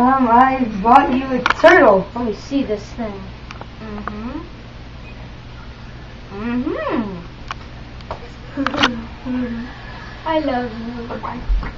Um, I bought you a turtle. Let me see this thing. Mm-hmm. Mm-hmm. I love you.